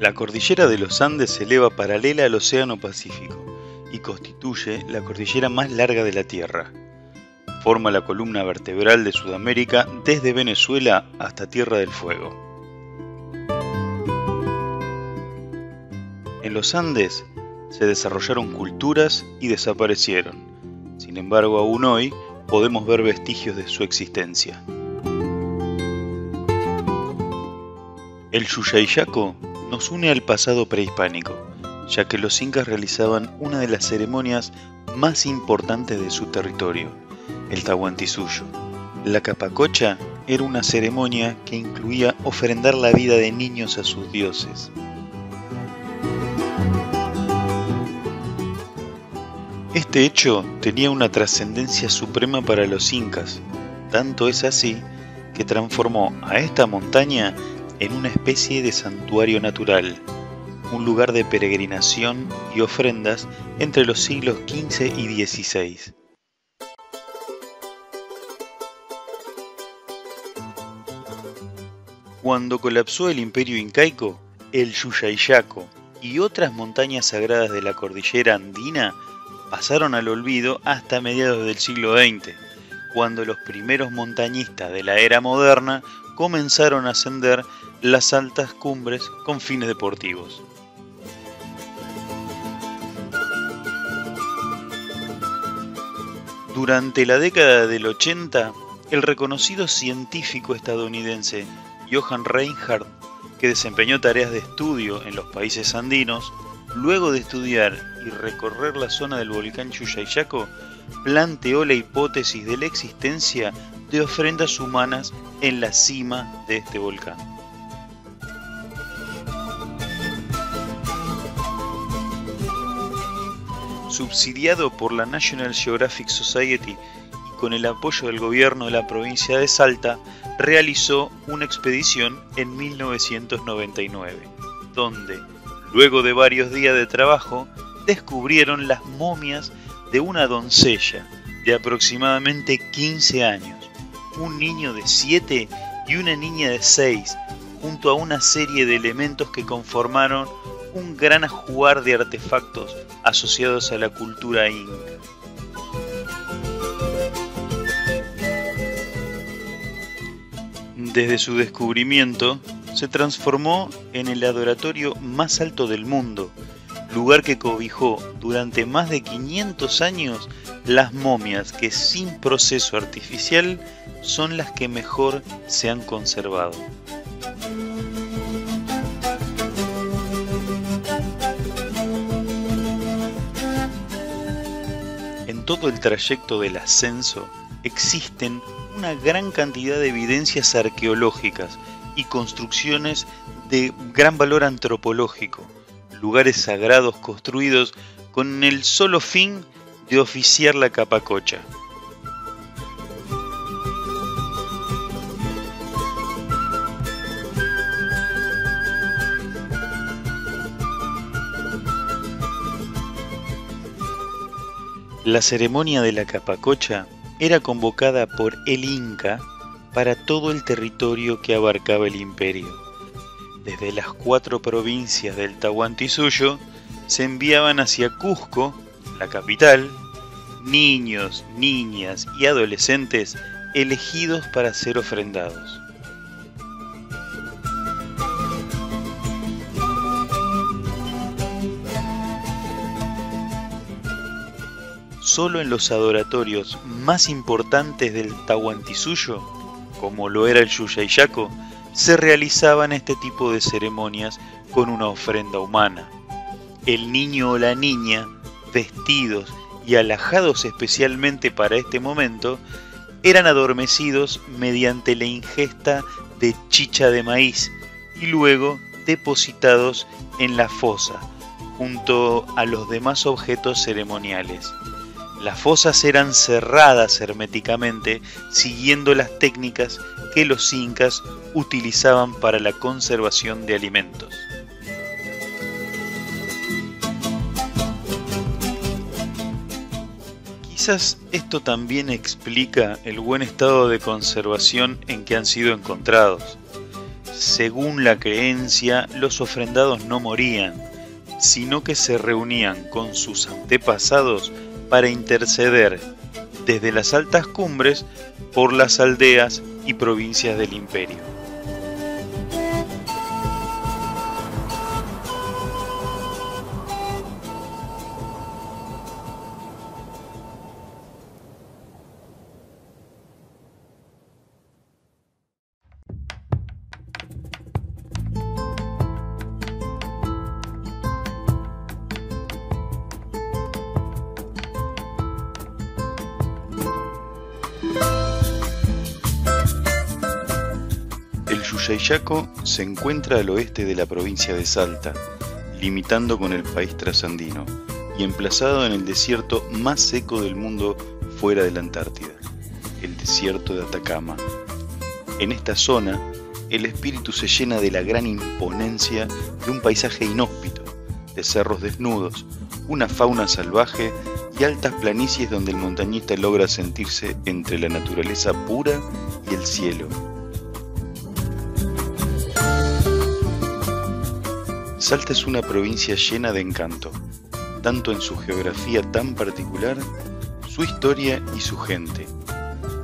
La cordillera de los Andes se eleva paralela al Océano Pacífico y constituye la cordillera más larga de la Tierra. Forma la columna vertebral de Sudamérica desde Venezuela hasta Tierra del Fuego. En los Andes se desarrollaron culturas y desaparecieron. Sin embargo, aún hoy podemos ver vestigios de su existencia. El Yuyayaco nos une al pasado prehispánico, ya que los incas realizaban una de las ceremonias más importantes de su territorio, el Tahuantinsuyo. La capacocha era una ceremonia que incluía ofrendar la vida de niños a sus dioses. Este hecho tenía una trascendencia suprema para los incas, tanto es así que transformó a esta montaña en una especie de santuario natural, un lugar de peregrinación y ofrendas entre los siglos XV y XVI. Cuando colapsó el imperio incaico, el Yuyayaco y otras montañas sagradas de la cordillera andina pasaron al olvido hasta mediados del siglo XX, cuando los primeros montañistas de la era moderna comenzaron a ascender las altas cumbres con fines deportivos. Durante la década del 80, el reconocido científico estadounidense Johann Reinhardt, que desempeñó tareas de estudio en los países andinos, luego de estudiar y recorrer la zona del volcán Chuyayaco, planteó la hipótesis de la existencia de ofrendas humanas en la cima de este volcán. Subsidiado por la National Geographic Society y con el apoyo del gobierno de la provincia de Salta, realizó una expedición en 1999, donde, luego de varios días de trabajo, descubrieron las momias de una doncella de aproximadamente 15 años, un niño de 7 y una niña de 6, junto a una serie de elementos que conformaron un gran ajuar de artefactos asociados a la cultura inca. Desde su descubrimiento, se transformó en el adoratorio más alto del mundo, lugar que cobijó durante más de 500 años las momias que sin proceso artificial son las que mejor se han conservado. En todo el trayecto del ascenso existen una gran cantidad de evidencias arqueológicas y construcciones de gran valor antropológico, lugares sagrados construidos con el solo fin de oficiar la capacocha. La ceremonia de la capacocha era convocada por el Inca para todo el territorio que abarcaba el imperio. Desde las cuatro provincias del Tahuantinsuyo se enviaban hacia Cusco, la capital, niños, niñas y adolescentes elegidos para ser ofrendados. Solo en los adoratorios más importantes del Tahuantinsuyo, como lo era el Yuyayaco, se realizaban este tipo de ceremonias con una ofrenda humana. El niño o la niña, vestidos y alajados especialmente para este momento, eran adormecidos mediante la ingesta de chicha de maíz y luego depositados en la fosa junto a los demás objetos ceremoniales. Las fosas eran cerradas herméticamente siguiendo las técnicas que los incas utilizaban para la conservación de alimentos. Quizás esto también explica el buen estado de conservación en que han sido encontrados. según la creencia, los ofrendados no morían, sino que se reunían con sus antepasados para interceder desde las altas cumbres por las aldeas y provincias del imperio. Yaco se encuentra al oeste de la provincia de Salta, limitando con el país trasandino y emplazado en el desierto más seco del mundo fuera de la Antártida, el desierto de Atacama. En esta zona, el espíritu se llena de la gran imponencia de un paisaje inhóspito, de cerros desnudos, una fauna salvaje y altas planicies donde el montañista logra sentirse entre la naturaleza pura y el cielo Salta es una provincia llena de encanto, tanto en su geografía tan particular, su historia y su gente,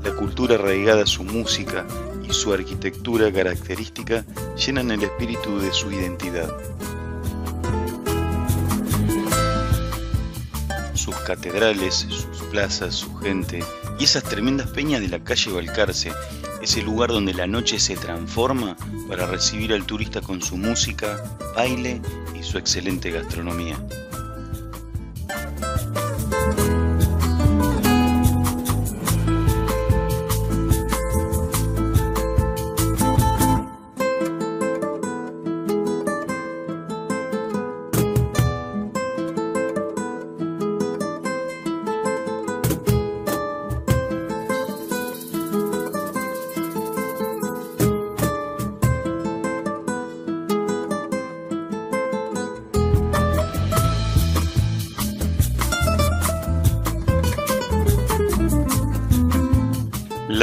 la cultura arraigada a su música y su arquitectura característica llenan el espíritu de su identidad. Sus catedrales, sus plazas, su gente y esas tremendas peñas de la calle Balcarce ese lugar donde la noche se transforma para recibir al turista con su música, baile y su excelente gastronomía.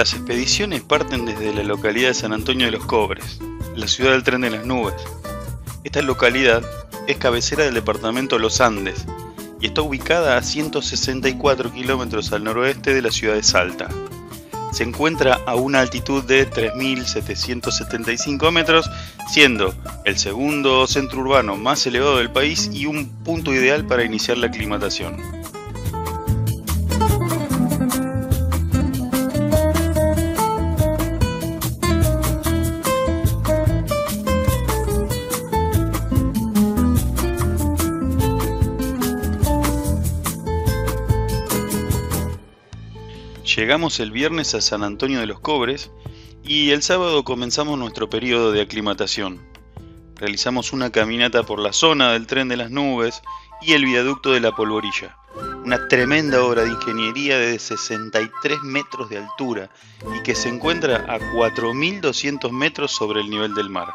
Las expediciones parten desde la localidad de San Antonio de los Cobres, la ciudad del tren de las nubes. Esta localidad es cabecera del departamento Los Andes y está ubicada a 164 kilómetros al noroeste de la ciudad de Salta. Se encuentra a una altitud de 3.775 metros, siendo el segundo centro urbano más elevado del país y un punto ideal para iniciar la aclimatación. Llegamos el viernes a San Antonio de los Cobres y el sábado comenzamos nuestro periodo de aclimatación. Realizamos una caminata por la zona del tren de las nubes y el viaducto de la polvorilla, una tremenda obra de ingeniería de 63 metros de altura y que se encuentra a 4.200 metros sobre el nivel del mar.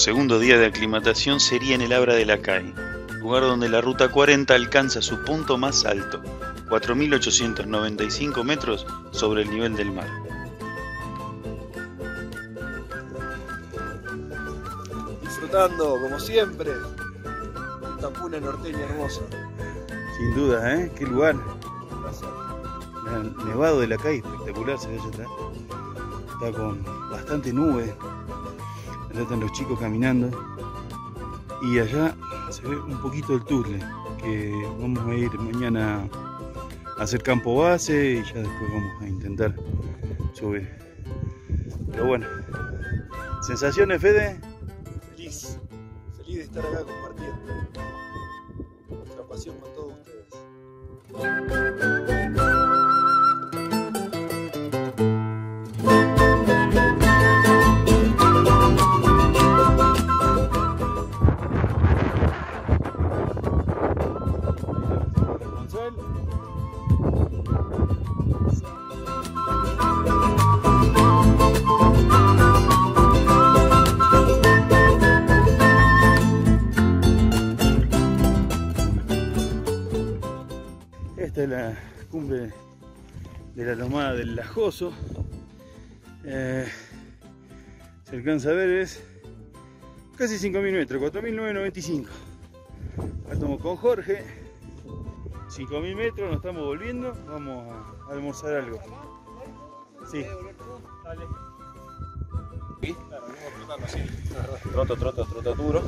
Segundo día de aclimatación sería en el Abra de la CAI, lugar donde la Ruta 40 alcanza su punto más alto, 4.895 metros sobre el nivel del mar. Disfrutando, como siempre, esta puna norteña hermosa. Sin duda, ¿eh? Qué lugar. El nevado de la CAI, espectacular, se ve allá atrás. Está con bastante nube, allá están los chicos caminando. Y allá se ve un poquito el Turle que vamos a ir mañana a hacer campo base y ya después vamos a intentar subir. Pero bueno sensaciones Fede. Feliz feliz de estar acá compartiendo. Nuestra pasión con todos ustedes Esta es la cumbre de la lomada del Lajoso. Eh, se alcanza a ver es casi 5.000 metros, 4.995. Ahora estamos con Jorge, 5.000 metros, nos estamos volviendo, vamos a almorzar algo. Sí. Troto, troto, troto duro,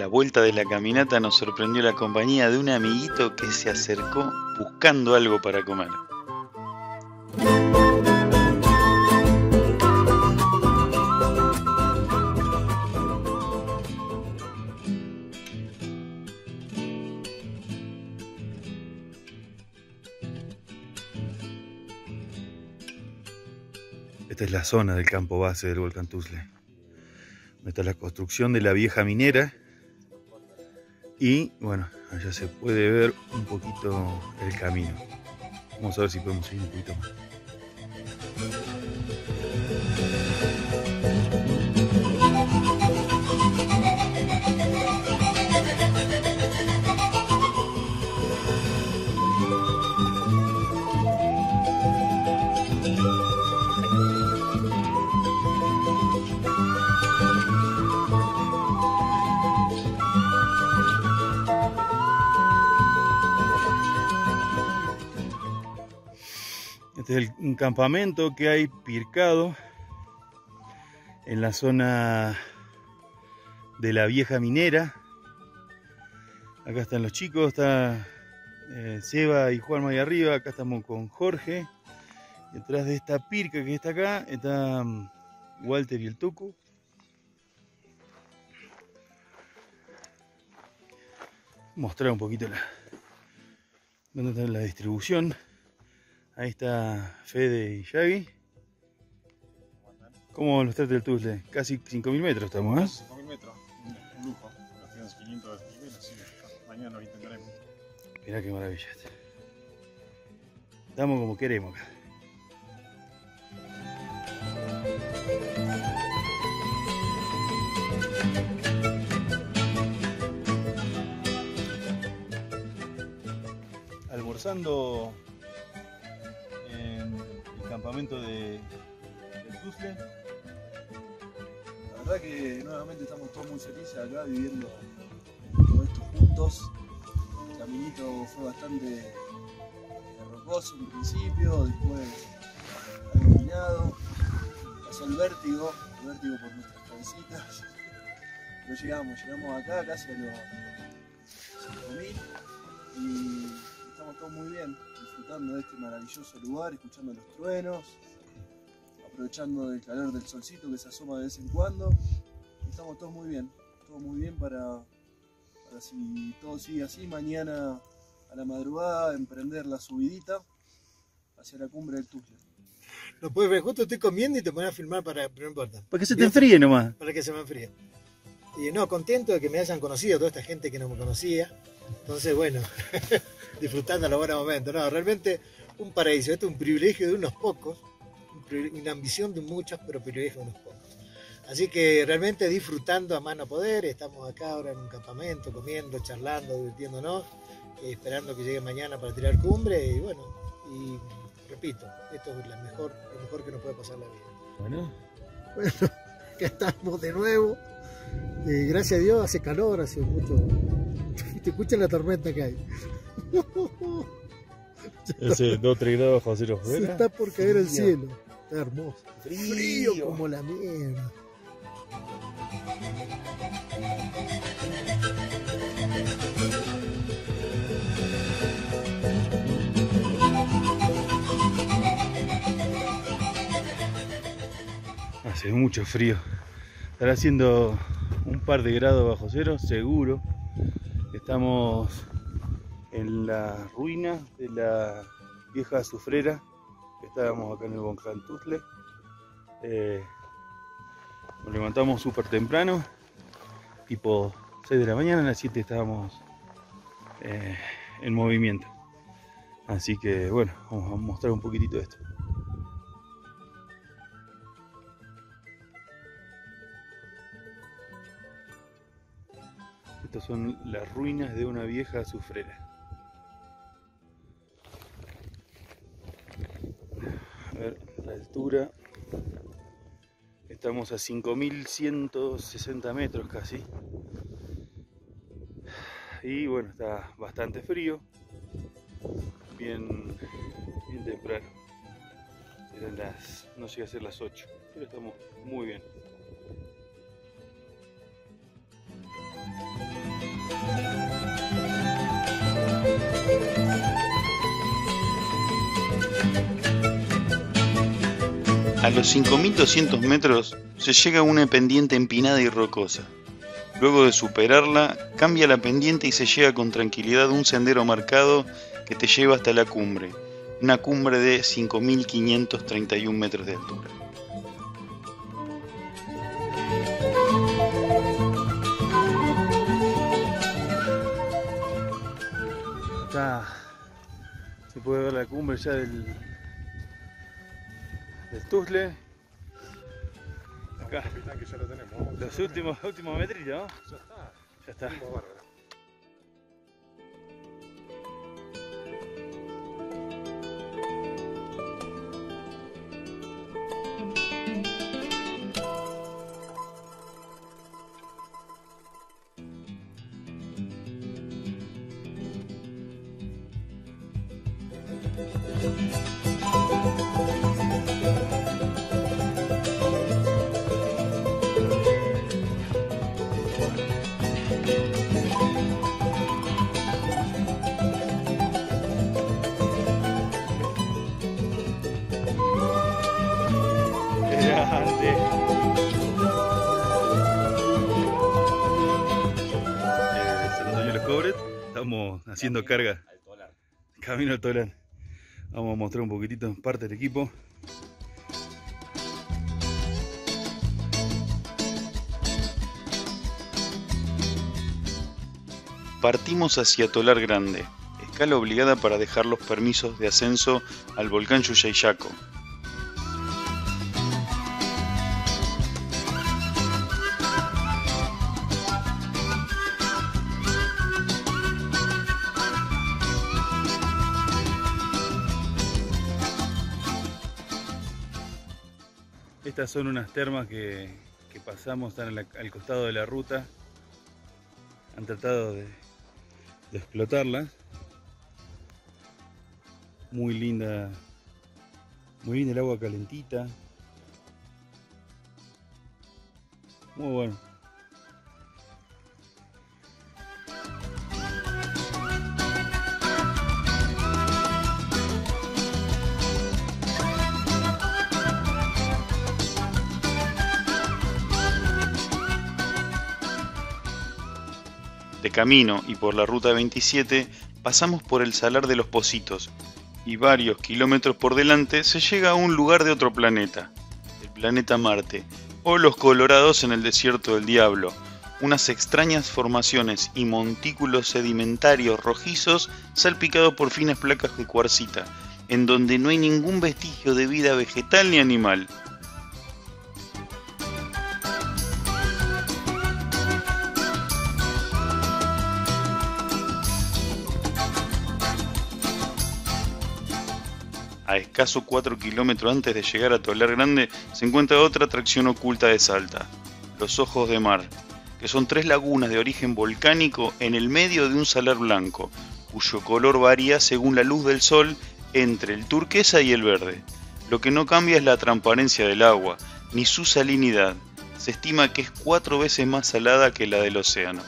la vuelta de la caminata nos sorprendió la compañía de un amiguito que se acercó buscando algo para comer. Esta es la zona del campo base del volcán Tuzle. Está la construcción de la vieja minera. Y bueno, allá se puede ver un poquito el camino. Vamos a ver si podemos seguir un poquito más. El- campamento que hay pircado en la zona de la vieja minera. Acá están los chicos, está eh, Seba y Juan ahí arriba, acá estamos con Jorge. Detrás de esta pirca que está acá está mm, Walter y el Tucu. Mostrar un poquito la, dónde está la distribución. Ahí está Fede y Yagi. ¿Cómo los trata el Tuzle? Casi 5.000 metros estamos, ¿eh? 5.000 metros, un, lujo. Los tienes 500 de así que mañana lo intentaremos. Mirá qué maravilla. Estamos como queremos acá. Almorzando campamento de, del. La verdad que nuevamente estamos todos muy felices acá viviendo todo esto juntos. El caminito fue bastante rocoso en principio, después algo minado. Pasó el vértigo, el vértigo por nuestras cabecitas. Pero llegamos, llegamos acá casi a los 5.000 y estamos todos muy bien, disfrutando de este maravilloso lugar, escuchando los truenos, aprovechando el calor del solcito que se asoma de vez en cuando. Estamos todos muy bien, todo muy bien para, para si todo sigue así, mañana a la madrugada emprender la subidita hacia la cumbre del Tuzle. Lo puedes ver, justo estoy comiendo y te pones a filmar para, pero no importa, Para que se te enfríe nomás. para que se me enfríe. Y no, contento de que me hayan conocido, toda esta gente que no me conocía. Entonces, bueno, disfrutando los buenos momentos. No, realmente un paraíso. Esto es un privilegio de unos pocos, una ambición de muchos, pero privilegio de unos pocos. Así que realmente disfrutando a mano poder, estamos acá ahora en un campamento, comiendo, charlando, divirtiéndonos, eh, esperando que llegue mañana para tirar cumbre y bueno, y repito, esto es la mejor, lo mejor que nos puede pasar en la vida. Bueno, Bueno, acá estamos de nuevo. Eh, gracias a Dios hace calor, hace mucho. Te escucha la tormenta que hay. Ese 2 3 grados bajo cero Se está por caer el cielo. Está hermoso. Frío como la mierda. Hace mucho frío. Estará haciendo un par de grados bajo cero, seguro. Estamos en la ruina de la vieja azufrera que estábamos acá en el volcán Tuzle. Eh, nos levantamos súper temprano, tipo 6 de la mañana, a las 7 estábamos eh, en movimiento. Así que bueno, vamos a mostrar un poquitito de esto. Estas son las ruinas de una vieja azufrera. Ver, la altura. Estamos a 5160 metros casi. Y bueno, está bastante frío. Bien, bien temprano. Eran las. no llega a ser las 8. Pero estamos muy bien. A los 5200 metros se llega a una pendiente empinada y rocosa. Luego de superarla, cambia la pendiente y se llega con tranquilidad a un sendero marcado que te lleva hasta la cumbre, una cumbre de 5531 metros de altura. Acá se puede ver la cumbre ya del, del Tuzle. Acá, los últimos, últimos metritos, ¿no? Ya está. Ya está. Haciendo carga. Camino al Tolán. Vamos a mostrar un poquitito parte del equipo. Partimos hacia Tolar Grande, escala obligada para dejar los permisos de ascenso al volcán Yuyayaco. Estas son unas termas que, que pasamos, están al costado de la ruta. Han tratado de explotarlas. Muy linda, muy linda el agua calentita. Muy bueno. Camino y por la ruta 27 pasamos por el Salar de los Positos y varios kilómetros por delante se llega a un lugar de otro planeta, el planeta Marte, o los Colorados en el desierto del Diablo, unas extrañas formaciones y montículos sedimentarios rojizos salpicados por finas placas de cuarcita, en donde no hay ningún vestigio de vida vegetal ni animal. A escaso 4 kilómetros antes de llegar a Tolar Grande se encuentra otra atracción oculta de Salta, los Ojos de Mar, que son tres lagunas de origen volcánico en el medio de un salar blanco, cuyo color varía según la luz del sol entre el turquesa y el verde. Lo que no cambia es la transparencia del agua, ni su salinidad. Se estima que es cuatro veces más salada que la del océano.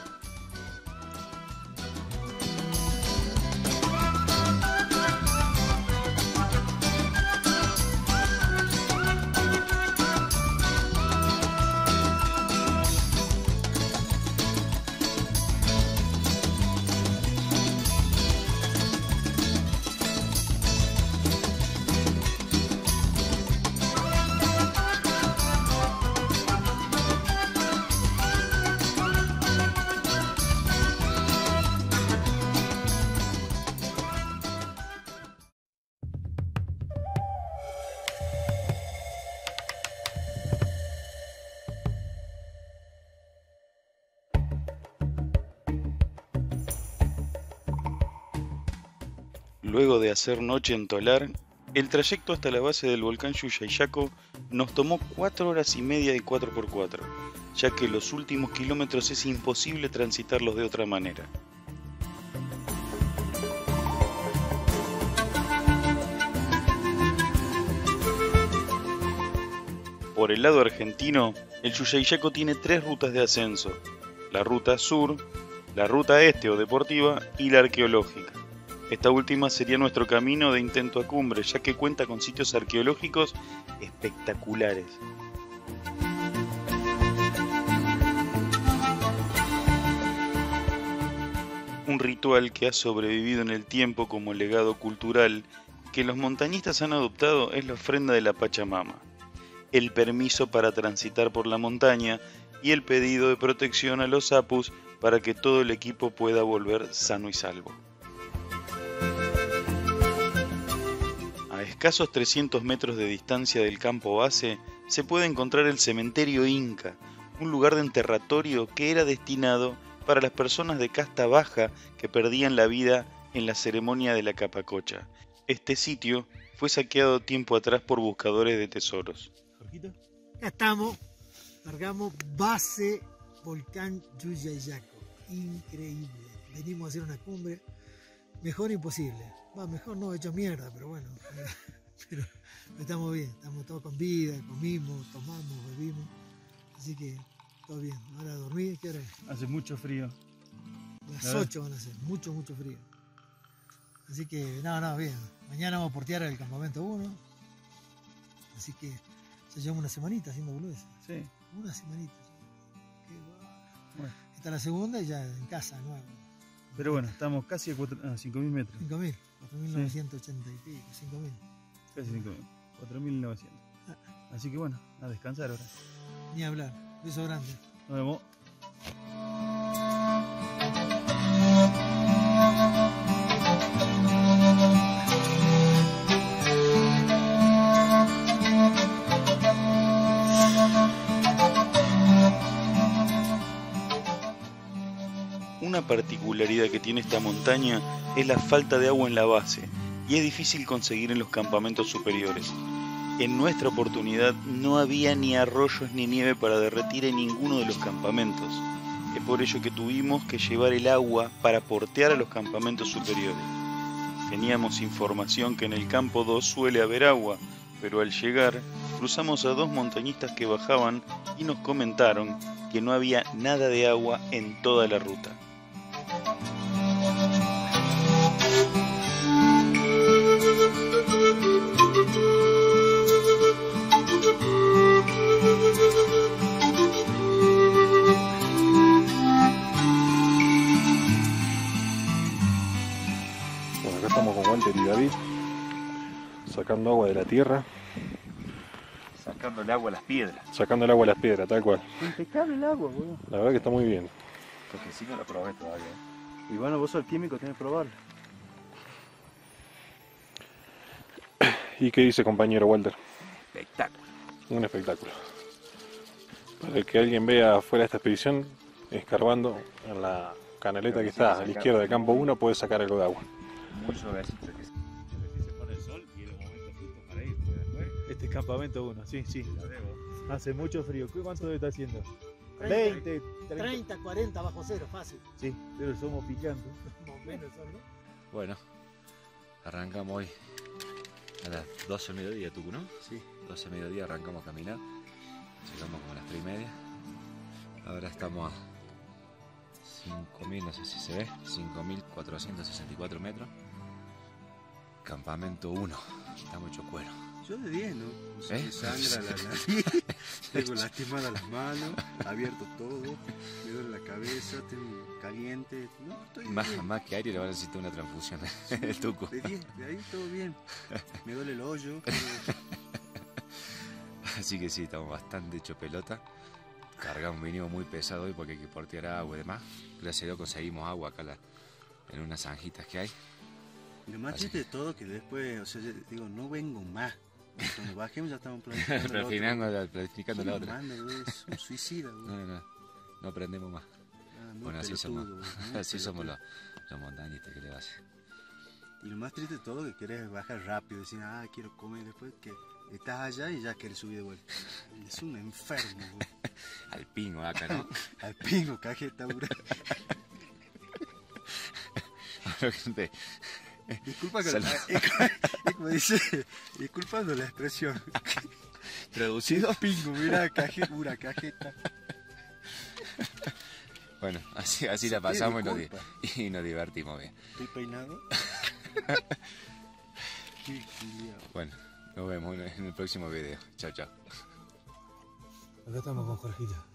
Hacer noche en Tolar, el trayecto hasta la base del volcán Yuyayaco nos tomó 4 horas y media de 4x4, ya que los últimos kilómetros es imposible transitarlos de otra manera. Por el lado argentino, el Yuyayaco tiene tres rutas de ascenso, la ruta sur, la ruta este o deportiva y la arqueológica. Esta última sería nuestro camino de intento a cumbre, ya que cuenta con sitios arqueológicos espectaculares. Un ritual que ha sobrevivido en el tiempo como legado cultural que los montañistas han adoptado es la ofrenda de la Pachamama, el permiso para transitar por la montaña y el pedido de protección a los apus para que todo el equipo pueda volver sano y salvo. Escasos 300 metros de distancia del campo base se puede encontrar el cementerio Inca, un lugar de enterratorio que era destinado para las personas de casta baja que perdían la vida en la ceremonia de la capacocha. Este sitio fue saqueado tiempo atrás por buscadores de tesoros. Acá estamos, largamos base volcán Yuyayaco. Increíble. Venimos a hacer una cumbre. Mejor imposible. Va, mejor no, hecho mierda, pero bueno. Pero estamos bien, estamos todos con vida, comimos, tomamos, bebimos. Así que todo bien. Ahora a dormir, ¿qué hora es? Hace mucho frío. Las ¿Verdad? 8 van a ser, mucho, mucho frío. Así que, no, no, bien. Mañana vamos a portear el campamento 1. Así que ya llevamos una semanita haciendo boludeces. Sí. Una semanita. Qué. Bueno. Esta es la segunda y ya en casa, nuevo. Pero bueno, estamos casi a 5.000 metros. 5.000, 4.980 y pico, 5.000. Casi 5.000. 4.900. Así que bueno, a descansar ahora. Ni hablar. Beso grande. Nos vemos. Particularidad que tiene esta montaña es la falta de agua en la base y es difícil conseguir en los campamentos superiores. En nuestra oportunidad no había ni arroyos ni nieve para derretir en ninguno de los campamentos. Es por ello que tuvimos que llevar el agua para portear a los campamentos superiores. Teníamos información que en el campo 2 suele haber agua, pero al llegar cruzamos a dos montañistas que bajaban y nos comentaron que no había nada de agua en toda la ruta. David, sacando agua de la tierra, Sacando el agua a las piedras. sacando el agua de las piedras, tal cual. Impecable el agua, weón. La verdad que está muy bien. Porque sí no lo probé todavía. Y bueno, vos sos el químico, tenés que probarlo. ¿Y qué dice compañero Walter? Espectáculo. Un espectáculo. Para el que alguien vea fuera de esta expedición, escarbando en la canaleta que está a la izquierda del campo 1, puede sacar algo de agua. Muy suavecito. que después Este es campamento 1, sí, sí. Hace mucho frío. ¿Qué- ¿Cuánto debe estar haciendo? 30, 20, 30. 30, 40 bajo cero, fácil. Sí, pero somos picantes. Más o menos ¿no? Bueno, arrancamos hoy a las 12 del mediodía, Tucu, ¿no? Sí. 12 del mediodía arrancamos a caminar. Llegamos como a las 3 y media. Ahora estamos a 5.000, no sé si se ve, 5.464 metros. Campamento 1. Estamos hecho cuero. Yo de 10, ¿no? O sea, ¿Eh? me sangra la nariz, tengo lastimadas las manos, abierto todo, me duele la cabeza, tengo caliente. No, estoy Más, bien. más que aire le va a necesitar una transfusión el Tucu. De 10, de ahí todo bien. Me duele el hoyo. Así que sí, estamos bastante hecho pelota. Cargamos, vinimos muy pesado hoy porque hay que portear agua y demás. Gracias a Dios conseguimos agua acá la- en unas zanjitas que hay. Lo más Así triste de todo que después, o sea, yo digo, no vengo más. Cuando bajemos ya estamos planificando. la otra. planificando, la, planificando la ¿Quién otra. manda, güey? Es un suicida, güey. No, no, no, aprendemos más. Ah, Bueno, así somos, güey, así somos los, los montañistas que le va a hacer. Y lo más triste de todo es que querés bajar rápido, decir, ah, quiero comer después, que estás allá y ya querés subir de vuelta. Es un enfermo, güey. Al pingo acá, ¿no? Al pingo, cajeta, gente, Disculpa que es como dice, disculpando la expresión. Traducido. Pingo, mira, cajeta, pura cajeta. Bueno, así, así Sí, la pasamos y nos, y divertimos bien. Estoy peinado. Bueno, nos vemos en en el próximo video. Chao, chao. Acá estamos con Jorgito.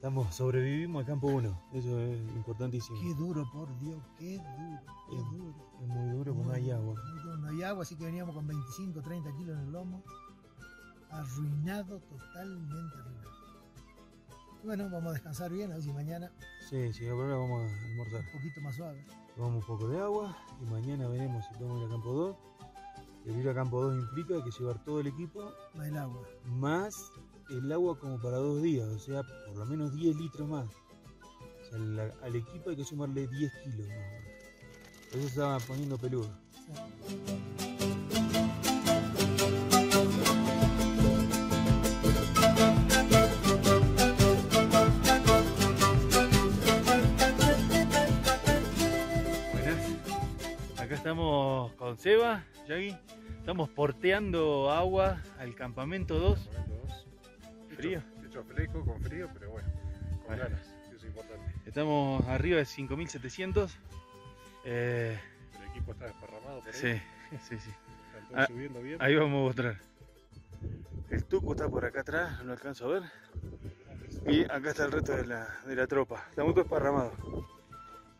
Estamos, sobrevivimos a campo 1. Eso es importantísimo. Qué duro, por Dios, qué duro, qué Es- duro. Es muy duro porque no hay agua. Duro, No hay agua, así que veníamos con 25, 30 kilos en el lomo. Arruinado, totalmente arruinado. Bueno, vamos a descansar bien, a ver si mañana Sí, sí, ahora vamos a almorzar. un poquito más suave. Tomamos un poco de agua y mañana veremos si podemos ir a campo 2. El ir a campo 2 implica que llevar todo el equipo Más el agua. más el agua como para dos días, o sea, por lo menos 10 litros más. Al equipo hay que sumarle 10 kilos más. Eso estaba poniendo peludo. Acá estamos con Seba, Yagi. Estamos porteando agua al campamento 2. Frío. Hecho fresco, con frío, pero bueno, con Bueno. ganas, eso es importante. Estamos arriba de 5700. Eh, El equipo está desparramado por ahí. sí, sí, sí. Están Ah, subiendo bien. Ahí vamos a mostrar. El tuco está por acá atrás, no lo alcanzo a ver. Y acá está el resto de la, de la tropa. Estamos todos parramados.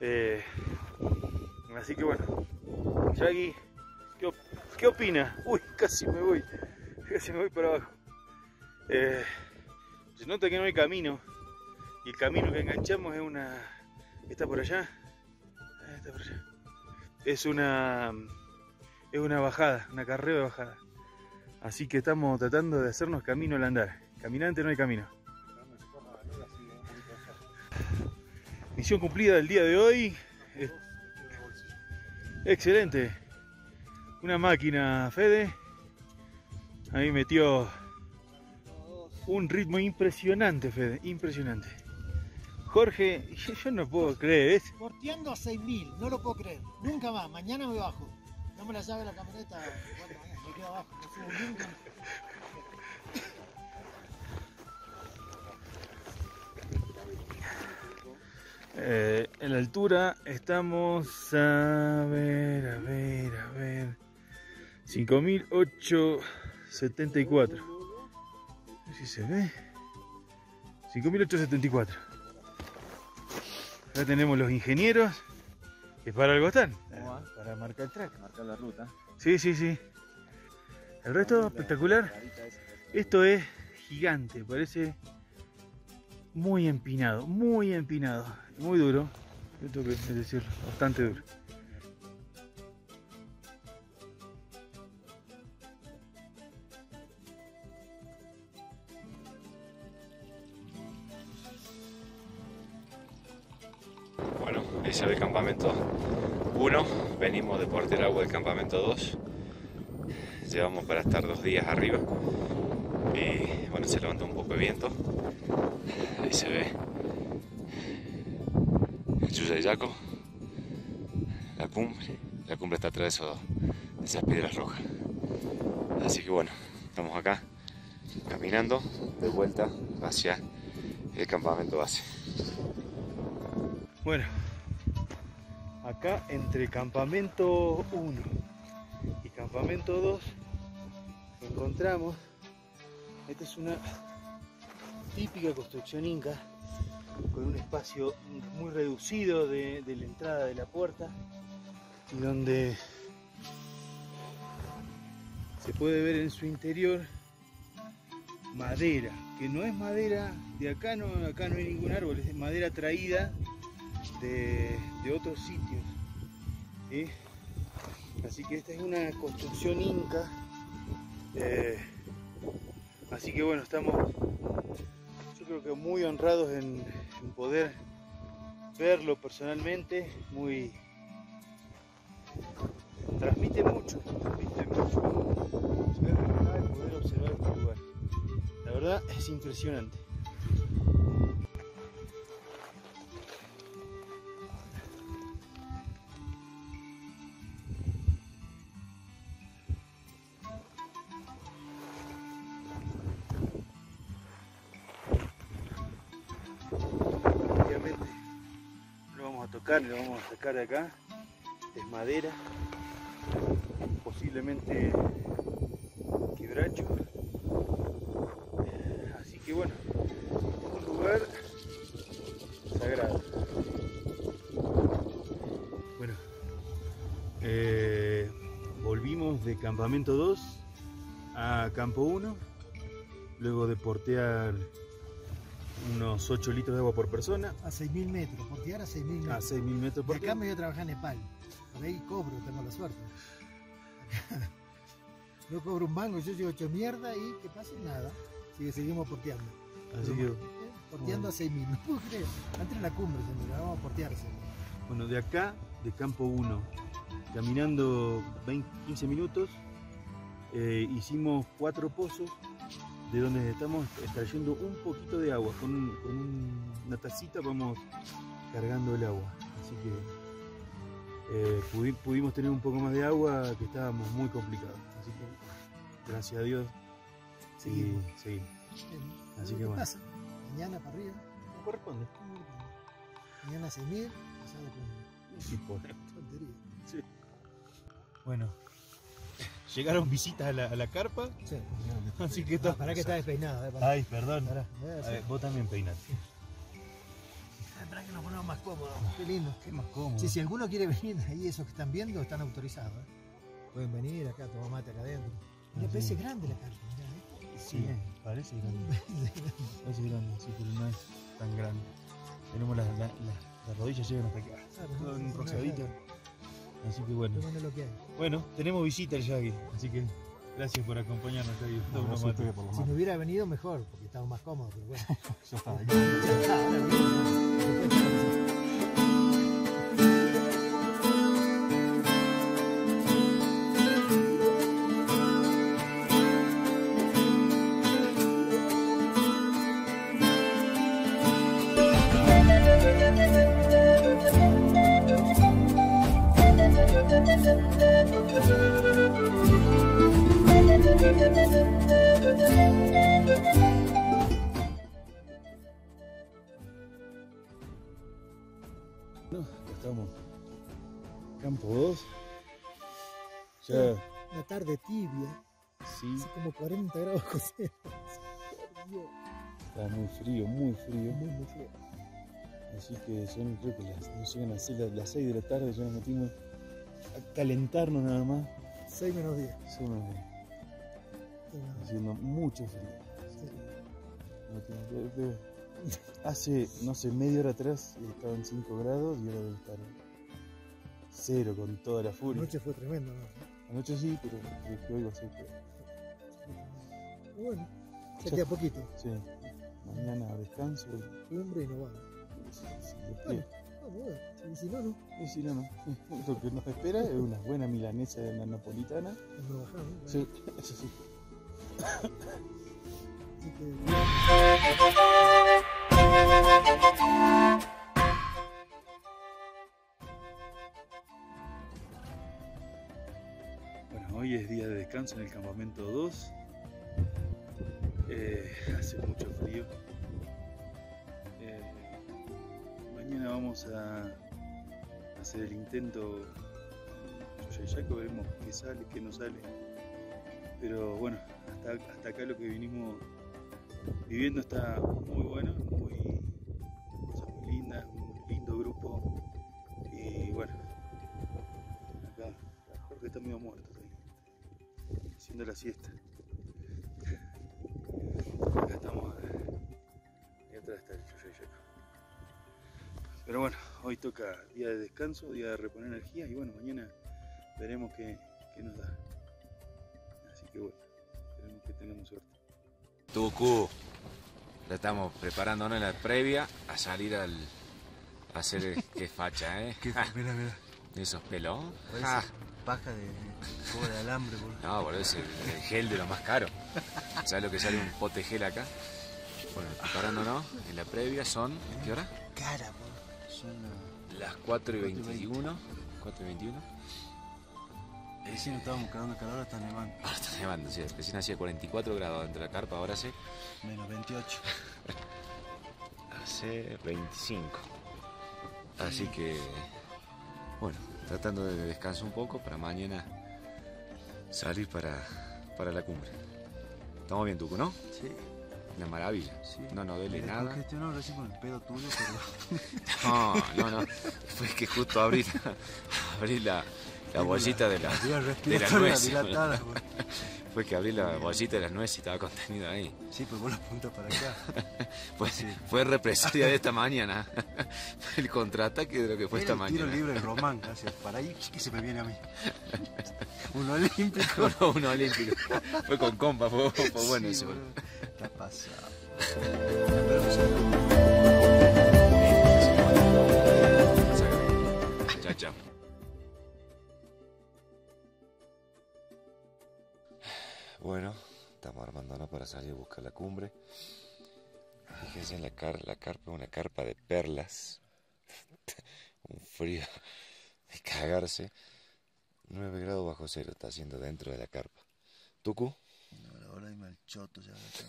Eh, así que bueno. Yagi, ¿qué, op- qué opina? Uy, casi me voy. Casi me voy para abajo. Eh, se nota que no hay camino. Y el camino que enganchamos es una. Está por allá. Ah, Está por allá. Es una. Es una bajada, una carrera de bajada. Así que estamos tratando de hacernos camino al andar. Caminante no hay camino. Misión cumplida del día de hoy. Excelente. Una máquina, Fede. Ahí metió un ritmo impresionante, Fede. Impresionante. Jorge, yo, yo no puedo creer. ¿ves? Porteando a 6.000, no lo puedo creer. Nunca más, mañana me bajo. Dame la llave la camioneta, bueno, me quedo abajo, no subo nunca. Eh, en la altura estamos a ver, a ver, a ver. 5874. Si se ve. 5874. Acá tenemos los ingenieros. Que para algo están. Para marcar el track. Marcar la ruta. Sí, sí, sí. El resto espectacular. Esto es gigante, parece muy empinado, muy empinado, muy duro. Esto que es decir, bastante duro. Es el campamento 1. Venimos de Porter Agua del campamento 2. Llevamos para estar dos días arriba. Y bueno, se levanta un poco de viento. Ahí se ve el Chuyayaco. La cumbre. La cumbre está atrás de, esos- de esas piedras rojas. Así que bueno, estamos acá caminando de vuelta hacia el campamento base. Bueno, acá entre campamento 1 y campamento 2 encontramos, esta es una típica construcción inca con un espacio muy reducido de, de la entrada de la puerta y donde se puede ver en su interior madera, que no es madera de acá, no, acá no hay ningún árbol, es madera traída de, otros sitios. ¿sí? Así que esta es una construcción inca. eh, así que bueno, estamos yo creo que muy honrados en, poder verlo personalmente, muy mucho, viste mucho. Relajado de poder observar este lugar. La verdad es impresionante. Lo vamos a sacar de acá. Es madera, posiblemente quebracho. Así que bueno, un lugar sagrado. Bueno, eh, volvimos de campamento 2 a campo 1, luego de portear unos 8 litros de agua por persona A 6.000 metros, portear a 6.000 metros. a 6.000 metros De por acá me voy a trabajar en Nepal. Por ahí cobro, tengo la suerte. No cobro un mango, yo llevo hecho mierda y que pase nada. Así que seguimos porteando. Así que Eh, Porteando a 6.000, no puedo creer. Antes en la cumbre, se me vamos a portearse. Bueno, de acá, de campo 1, caminando 20, 15 minutos, eh, hicimos cuatro pozos de donde estamos extrayendo un poquito de agua. Con, un- con un- una tacita vamos cargando el agua. Así que eh, pudi- pudimos tener un poco más de agua que estábamos muy complicados. Así que gracias a Dios seguimos. Eh, Así ¿qué que bueno. pasa? Mañana para arriba. No corresponde. Mañana 6.000, pasado con Sí, por- tontería. Bueno, llegaron visitas a la, a la carpa, Sí. así que Ah, está. pará que está despeinado. Eh. Ay, perdón. Pará, A ver, vos también peinate. Pará que nos ponemos más cómodos. Qué lindo. Qué más cómodo. Sí, si alguno quiere venir ahí, esos que están viendo, están autorizados. ¿eh? Pueden venir acá, tomar mate acá adentro. Mira, Ah, parece grande la carpa. mirá, ¿eh? Sí, parece grande. Parece grande, sí, pero no es tan grande. Tenemos las, las, las- las rodillas llegan hasta acá. Claro, Todo Así que bueno. Bueno lo que hay. Bueno, tenemos visita el Yagi. Así que gracias por acompañarnos, Yagi. Unos mates. Si no hubiera venido, mejor, porque estamos más cómodos. Pero bueno. Ya está. Campo 2. Ya, Una tarde tibia, sí, así como 40 grados Dios, está muy frío, muy frío. muy, muy frío. Así que son, creo que las, llegan a ser las, las 6 de la tarde, ya nos metimos a calentarnos nada más. 6 menos 10. Son unos- haciendo mucho frío. De- Hace, no sé, media hora atrás estaban 5 grados y ahora debe estar cero con toda la furia. Anoche fue tremendo, ¿no? Anoche sí, pero que hoy va a ser Bueno, se Ya. queda poquito. Sí, mañana descanso. Cumbre y no va. Si Dios Bueno, quiere. vamos a ver. Y si no, no. Y si no, no. Lo que nos espera es una buena milanesa de la napolitana. Nos bajamos. Sí, eso sí. Así que- en el campamento 2. Eh, hace mucho frío. Eh, mañana vamos a hacer el intento Yaco, veremos qué sale, qué no sale. Pero bueno, hasta, hasta acá lo que vinimos viviendo está muy bueno, muy, cosas muy lindas, un lindo grupo. Y bueno, acá Jorge está medio muerto haciendo la siesta. Acá estamos, y atrás está el Yaco. Pero bueno, hoy toca día de descanso, día de reponer energía y bueno, mañana veremos qué, qué nos da. Así que bueno, esperemos que tengamos suerte. Tucu, ya estamos preparándonos en la previa a salir al a hacer qué facha, ¿eh? ¿Qué? Mira, mira. ¿Esos pelos? Paja de cobre de alambre, boludo. No, boludo, es el, el gel de lo más caro. ¿Sabes lo que sale un pote gel acá? Bueno, preparándonos en la previa son. ¿Qué hora? Cara, boludo. Son las Las 4 y 21. 4 y 21. Recién estábamos cagando calor, ahora está nevando. Ahora está nevando, sí. Recién hacía 44 grados dentro de la carpa, ahora hace, Menos 28. hace 25. Así que, bueno, tratando de descansar un poco para mañana salir para, para la cumbre. Estamos bien, Tuco, ¿no? Sí. Una maravilla. Sí. No nos duele Me nada. descongestionó recién con el pedo tuyo, pero. No, no, no. Fue que justo abrí la, abrí la, la bolsita de la, de la nuez. Fue que abrí la bolsita de las nueces y estaba contenido ahí. Sí, pues vos lo apuntas para acá. Fue, Sí. fue represalia de esta mañana. El contraataque de lo que fue Era esta el tiro mañana. libre de Román, casi. Para ahí, ¿qué se me viene a mí? Un olímpico. Uno, uno olímpico. Fue con compa, fue, fue bueno Sí, eso. Está pasado. Estamos armándonos para salir a buscar la cumbre. Fíjense en la, car la carpa, una carpa de perlas. Un frío de cagarse. 9 grados bajo cero está haciendo dentro de la carpa. ¿Tucu? No, la verdad, dime el choto ya. ¿Te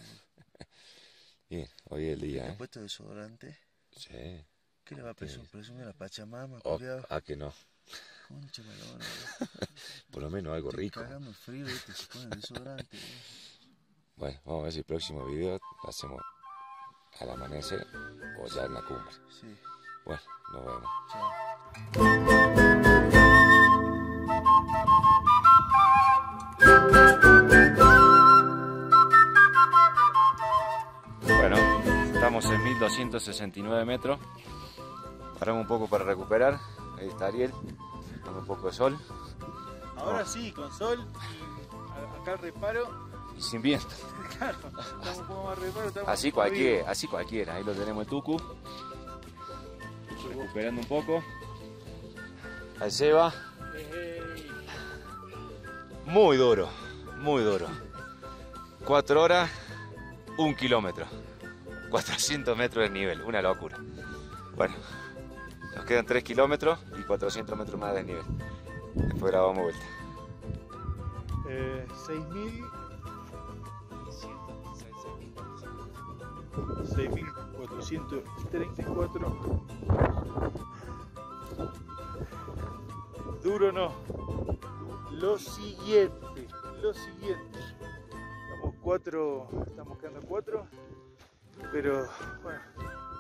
Bien, hoy es el día, ¿eh? puesto desodorante? Sí. ¿Qué le va a presumir? A la Pachamama, O- culiao? ah, que no. Concha la lora, Por lo menos algo Estoy rico. cagando el frío, ¿viste? Se pone desodorante. Bueno, vamos a ver si el próximo video lo hacemos al amanecer o ya en la cumbre. Sí, Bueno, nos vemos. chao. Bueno, estamos en 1269 metros. Paramos un poco para recuperar. Ahí está Ariel, dando un poco de sol Ahora sí, con sol y acá el reparo. Sin viento. Así cualquiera, así cualquiera. Ahí lo tenemos el Tucu. Recuperando un poco. Ahí se va. Muy duro, muy duro. Cuatro horas, un kilómetro. 400 metros de nivel, una locura. Bueno, nos quedan 3 kilómetros y 400 metros más de nivel. Después grabamos vuelta. eh, 6.000. 6.434. Duro no. Lo siguiente, lo siguiente. Estamos cuatro, estamos quedando cuatro, pero bueno,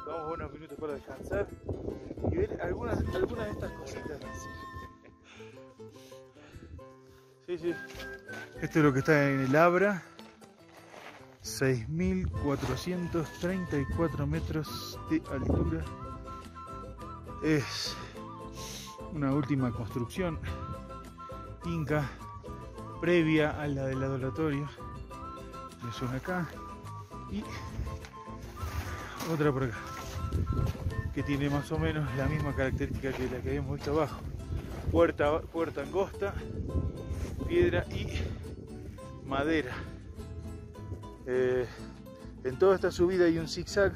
vamos unos minutos para descansar y ver algunas, algunas de estas cositas. Sí, sí. Esto es lo que está en el Abra. 6.434 metros de altura. Es una última construcción inca previa a la del adoratorio. Es una acá y otra por acá que tiene más o menos la misma característica que la que habíamos visto abajo. Puerta, puerta angosta, piedra y madera. Eh, en toda esta subida hay un zigzag.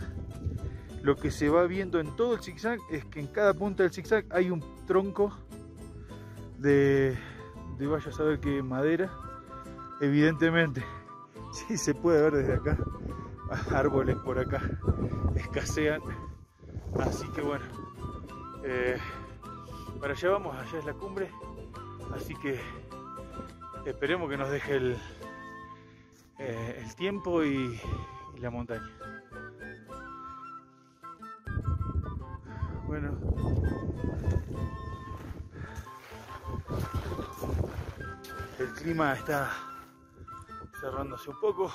Lo que se va viendo en todo el zigzag es que en cada punta del zigzag hay un tronco de, de vaya a saber qué madera. Evidentemente, sí se puede ver desde acá. Árboles por acá escasean. Así que bueno, eh, para allá vamos, allá es la cumbre. Así que esperemos que nos deje el, eh, el tiempo y, la montaña. Bueno. El clima está cerrándose un poco.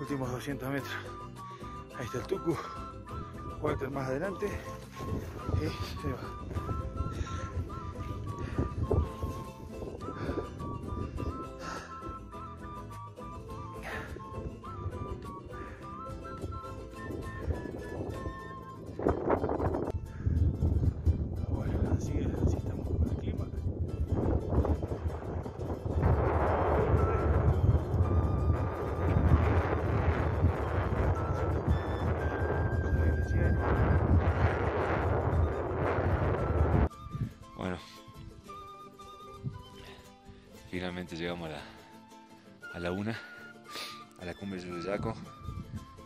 Últimos 200 metros. Ahí está el Tucu. Walter más adelante. Y se va. Llegamos a la, una, a la cumbre de Yuyaco.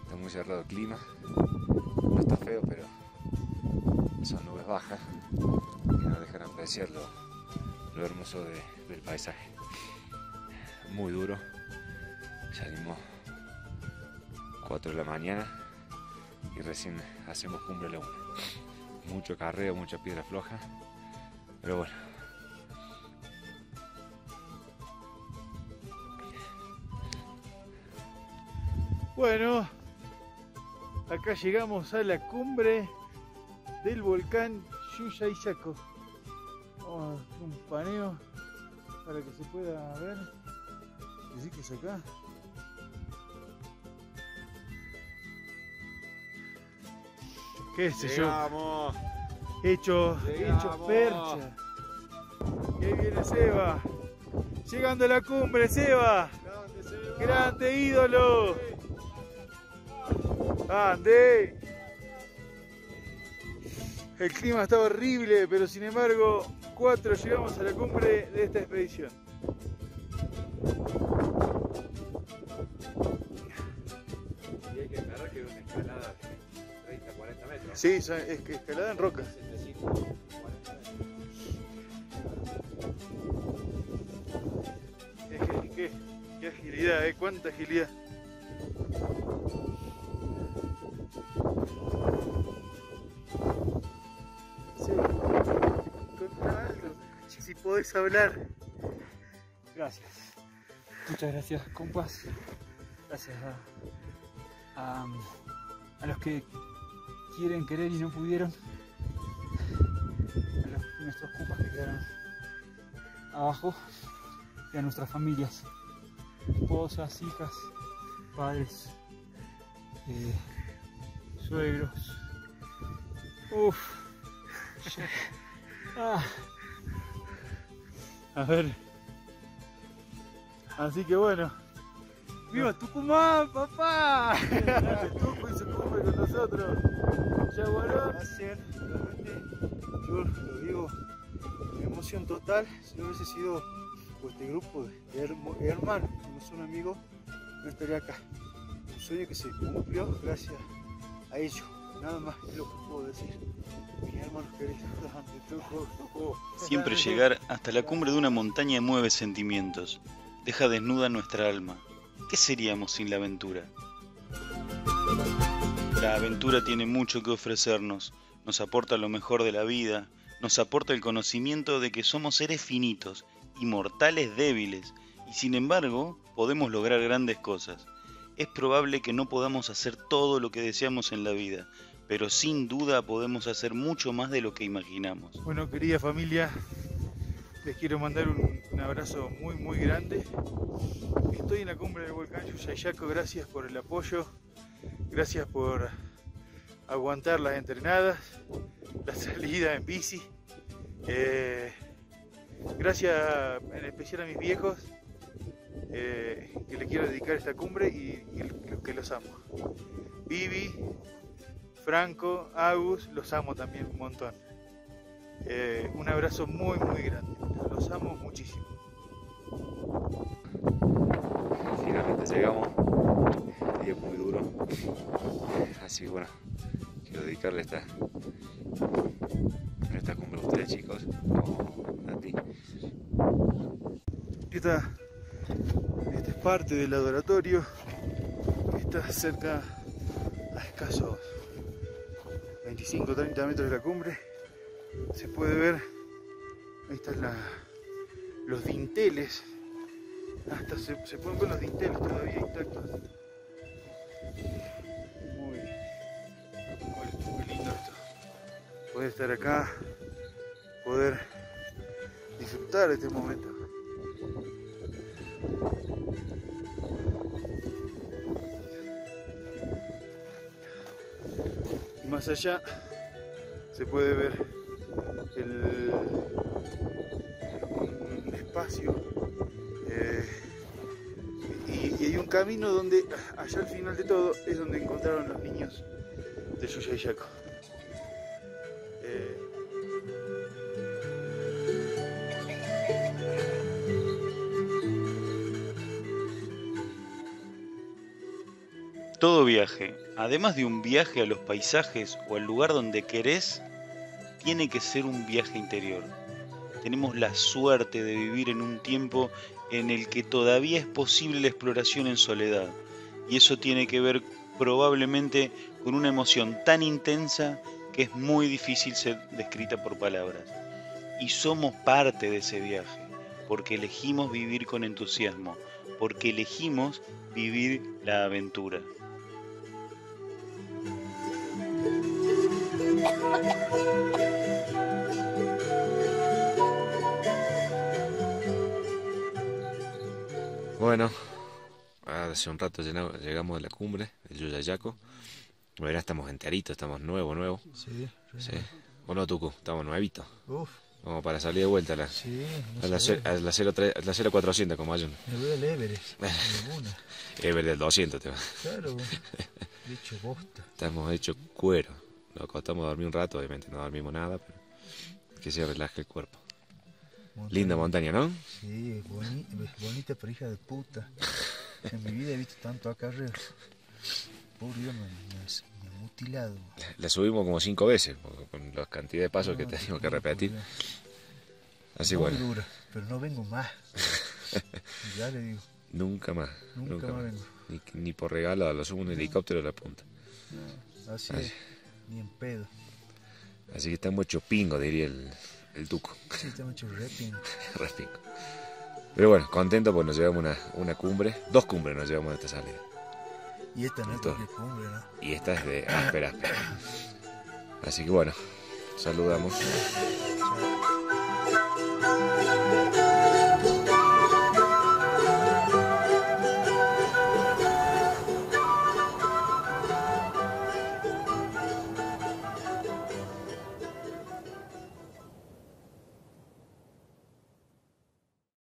Está muy cerrado el clima. No está feo, pero son nubes bajas que nos dejan apreciar lo, lo hermoso de- del paisaje. Muy duro. Salimos 4 de la mañana y recién hacemos cumbre a la 1. Mucho carreo, mucha piedra floja, pero bueno. Bueno, acá llegamos a la cumbre del volcán Yuyayaco. Vamos a hacer un paneo para que se pueda ver. Decir que es acá. ¿Qué sé yo? Llegamos. Hecho, Llegamos. hecho percha. Y ahí viene Seba. Llegando a la cumbre, Seba. Grande ídolo. Ande. El clima está horrible, pero sin embargo, cuatro llegamos a la cumbre de esta expedición. Y hay que esperar que es una escalada de 30, 40 metros. Sí, es que escalada en rocas. Qué, qué- qué- qué agilidad, eh, cuánta agilidad. Podés hablar. Gracias. Muchas gracias, compas. Gracias a, a, los que quieren querer y no pudieron. A nuestros compas que quedaron abajo. Y a nuestras familias. Esposas, hijas, padres, eh, suegros. Uf. Ah. A ver. Así que bueno. ¡Viva Tucumán, papá! Tucu y su cumbre con nosotros. Yaguarón. Gracias, realmente yo lo digo emoción total. Si no hubiese sido por este grupo de hermanos que no son amigos, no estaría acá. Un sueño que se cumplió gracias a ellos. Nada más lo que puedo decir. Mis hermanos queridos, ante Tucu, Tucu. Siempre llegar hasta la cumbre de una montaña mueve sentimientos, deja desnuda nuestra alma. ¿Qué seríamos sin la aventura? La aventura tiene mucho que ofrecernos, nos aporta lo mejor de la vida, nos aporta el conocimiento de que somos seres finitos, inmortales débiles, y sin embargo podemos lograr grandes cosas. Es probable que no podamos hacer todo lo que deseamos en la vida, pero sin duda podemos hacer mucho más de lo que imaginamos. Bueno, querida familia, les quiero mandar un, abrazo muy, muy grande. Estoy en la cumbre del volcán Yuyayaco, gracias por el apoyo, gracias por aguantar las entrenadas, la salida en bici. Eh, gracias en especial a mis viejos, eh, que le quiero dedicar esta cumbre y, y que los amo. Vivi, Franco, Agus, los amo también un montón. Eh, un abrazo muy muy grande. Los amo muchísimo. Finalmente llegamos. Día muy duro. Así que bueno, quiero dedicarle esta, esta cumbre a ustedes chicos. Como a ti. Esta, esta es parte del laboratorio está cerca a escasos 25-30 metros de la cumbre. Se puede ver, ahí están los dinteles, hasta se, se pueden ver los dinteles todavía intactos. Muy, muy, muy lindo esto. Poder estar acá, poder disfrutar de este momento. allá se puede ver el, un espacio eh, y, hay un camino donde allá al final de todo es donde encontraron los niños de Yuyayaco. Eh, todo viaje además de un viaje a los paisajes o al lugar donde querés, tiene que ser un viaje interior. Tenemos la suerte de vivir en un tiempo en el que todavía es posible la exploración en soledad. Y eso tiene que ver probablemente con una emoción tan intensa que es muy difícil ser descrita por palabras. Y somos parte de ese viaje, porque elegimos vivir con entusiasmo, porque elegimos vivir la aventura. Bueno, hace un rato llegamos a la cumbre del Yuyayaco. Verá, estamos enteritos, estamos nuevos, nuevos. Sí, Sí. Bueno, Tucu, estamos nuevitos. Uf, Como para salir de vuelta a la, sí, a la, a la 03 a la 0400 como hay Me voy al Everest, ninguna. Ever del 200 te va. Claro, bicho bosta. Estamos hechos cuero. Nos acostamos a dormir un rato, obviamente no dormimos nada, pero que se relaje el cuerpo. Linda montaña, ¿no? Sí, boni- bonita pero hija de puta. En mi vida he visto tanto acá arriba. Pobre Dios, me, me, me he mutilado. La subimos como cinco veces, con la cantidad de pasos que No, teníamos que no, repetir. Así Muy bueno, dura, pero no vengo más. ya le digo, nunca más. Nunca Nunca, más más. vengo. Ni, ni por regalo, lo subo un helicóptero a la punta. así Ay. es, ni en pedo. Así que estamos hechos pingo, diría el, el tuco. Sí, estamos hechos repingo. Re pingo. Pero bueno, contento porque nos llevamos una, una cumbre. Dos cumbres nos llevamos de esta salida. Y esta no es Todo. cualquier cumbre, ¿no? Y esta es de áspera, áspera. Así que bueno, saludamos.